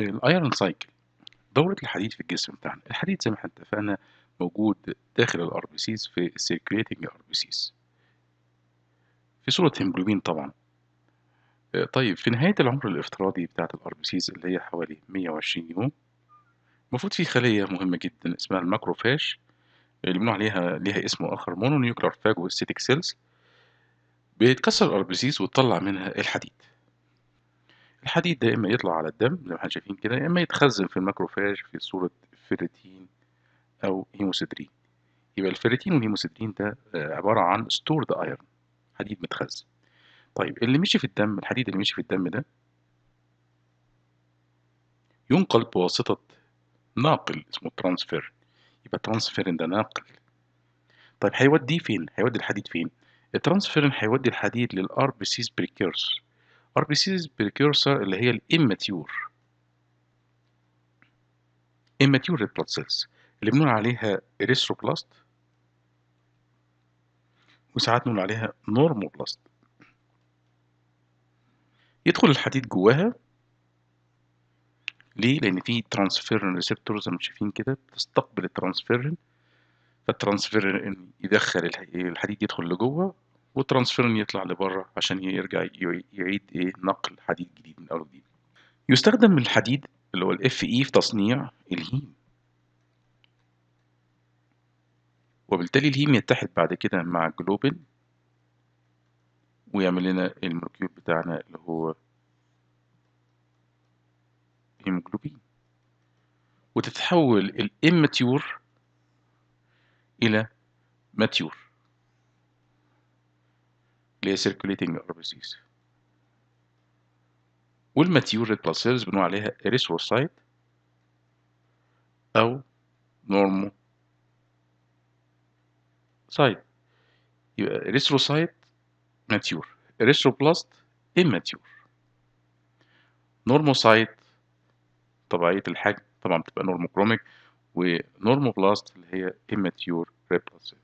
ال iron cycle دورة الحديد في الجسم بتاعنا. الحديد زي ما إحنا اتفقنا موجود داخل ال RBCs في ال circulating RBCs في صورة هيموجلوبين طبعا. آه، طيب في نهاية العمر الافتراضي بتاعت ال RBCs اللي هي حوالي 120 يوم المفروض في خلية مهمة جدا اسمها ال macrophage اللي بنقول عليها ليها اسم آخر mononuclear phagocytic cells بيتكسر ال RBCs وتطلع منها الحديد. الحديد ده إما يطلع على الدم زي ما إحنا شايفين كده يا إما يتخزن في ال macrophage في صورة فيريتين أو hemosiderin يبقى ال ferritin وال hemosiderin ده آه، عبارة عن stored iron حديد متخزن طيب اللي مشي في الدم الحديد اللي مشي في الدم ده ينقل بواسطة ناقل اسمه ترانسفير يبقى ترانسفيرين ده ناقل طيب هيوديه فين؟ هيودي الحديد فين؟ الترانسفيرين هيودي الحديد لل RBCs precursor RBCs اللي هي ال immature. immature red blood cells اللي بنقول عليها erythroblast وساعات نقول عليها normoblast يدخل الحديد جواها. ليه؟ لأن في transferrin receptor زي ما شايفين كده بتستقبل الترانسفيرين. فالترانسفيرين يدخل الح- الحديد يدخل لجوه. والترانسفيرين يطلع لبره عشان يرجع يعيد إيه نقل حديد جديد من اول وجديد. يستخدم الحديد اللي هو ال Fe في تصنيع ال heme. وبالتالي ال heme يتحد بعد كده مع الجلوبين ويعمل لنا ال molecule بتاعنا اللي هو هيموجلوبين. وتتحول ال immature إلى mature اللي هي circulating RBCs وال mature red blood cells بنقول عليها erythrocyte أو normocyte يبقى erythrocyte mature erythroblast immature. normocyte طبيعية الحجم طبعا بتبقى normochromic و normoblast اللي هي immature red blood cell